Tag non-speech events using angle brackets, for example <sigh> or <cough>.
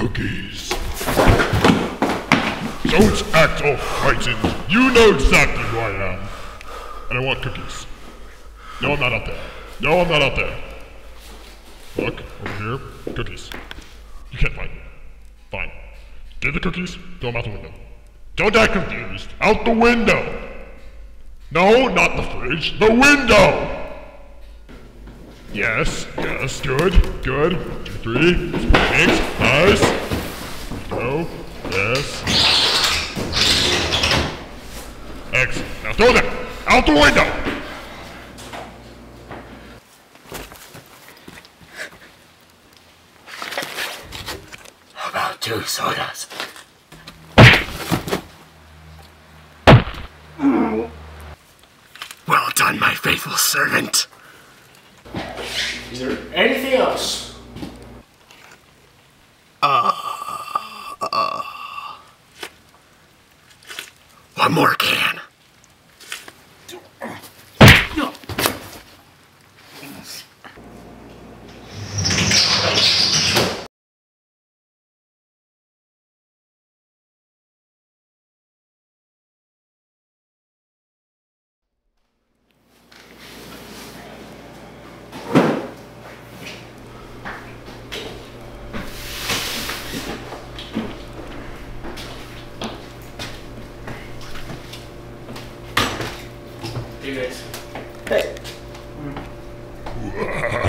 cookies. Don't act all frightened. You know exactly who I am. And I want cookies. No, I'm not out there. No, I'm not out there. Look, over here. Cookies. You can't find me. Fine. Get the cookies, throw them out the window. Don't act confused. Out the window! No, not the fridge. The window! Yes, yes, good, good. Three. Thanks, nice. Go, yes. X. Now throw them! Out the window! About two sodas. Well done, my faithful servant. Is there anything else? Uh, uh, one more can. Hey guys. Hey. Hmm. <laughs>